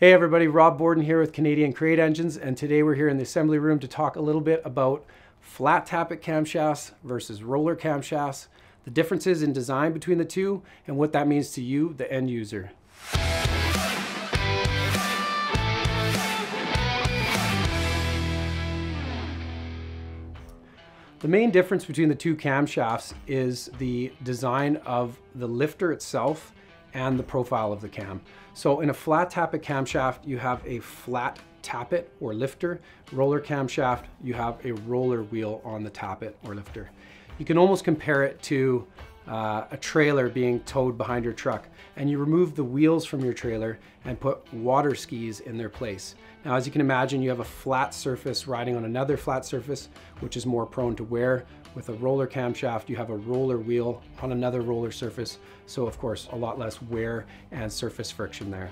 Hey everybody, Rob Borden here with Canadian Crate Engines, and today we're here in the assembly room to talk a little bit about flat tappet camshafts versus roller camshafts, the differences in design between the two, and what that means to you, the end user. The main difference between the two camshafts is the design of the lifter itself and the profile of the cam. So in a flat tappet camshaft, you have a flat tappet or lifter. Roller camshaft, you have a roller wheel on the tappet or lifter. You can almost compare it to uh, a trailer being towed behind your truck and you remove the wheels from your trailer and put water skis in their place. Now, as you can imagine, you have a flat surface riding on another flat surface, which is more prone to wear. With a roller camshaft, you have a roller wheel on another roller surface. So of course, a lot less wear and surface friction there.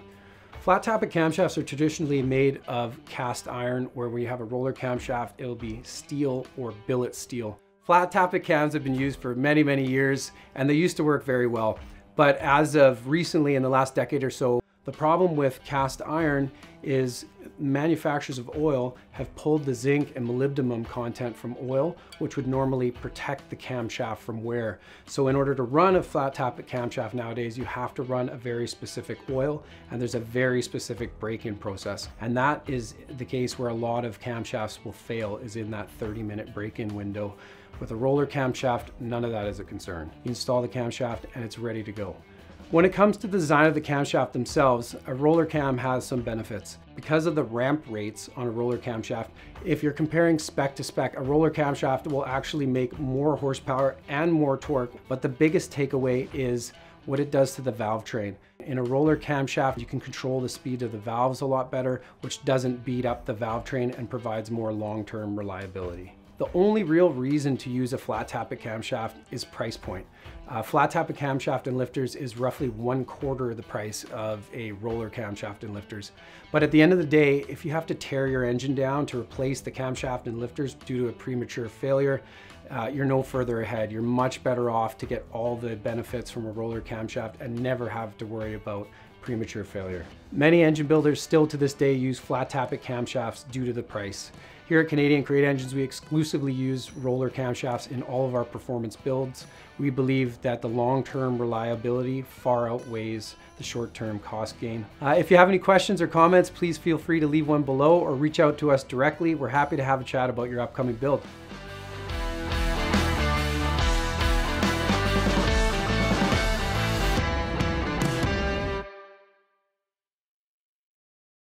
Flat tappet camshafts are traditionally made of cast iron, where when you have a roller camshaft, it'll be steel or billet steel. Flat tappet cams have been used for many, many years, and they used to work very well. But as of recently, in the last decade or so, the problem with cast iron is manufacturers of oil have pulled the zinc and molybdenum content from oil, which would normally protect the camshaft from wear. So in order to run a flat tappet camshaft nowadays, you have to run a very specific oil and there's a very specific break-in process. And that is the case where a lot of camshafts will fail is in that 30 minute break-in window. With a roller camshaft, none of that is a concern. You install the camshaft and it's ready to go. When it comes to the design of the camshaft themselves, a roller cam has some benefits. Because of the ramp rates on a roller camshaft, if you're comparing spec to spec, a roller camshaft will actually make more horsepower and more torque, but the biggest takeaway is what it does to the valve train. In a roller camshaft, you can control the speed of the valves a lot better, which doesn't beat up the valve train and provides more long-term reliability. The only real reason to use a flat tappet camshaft is price point. Uh, flat tappet camshaft and lifters is roughly one quarter the price of a roller camshaft and lifters. But at the end of the day, if you have to tear your engine down to replace the camshaft and lifters due to a premature failure, uh, you're no further ahead. You're much better off to get all the benefits from a roller camshaft and never have to worry about premature failure. Many engine builders still to this day use flat tappet camshafts due to the price. Here at Canadian Crate Engines, we exclusively use roller camshafts in all of our performance builds. We believe that the long-term reliability far outweighs the short-term cost gain. Uh, if you have any questions or comments, please feel free to leave one below or reach out to us directly. We're happy to have a chat about your upcoming build.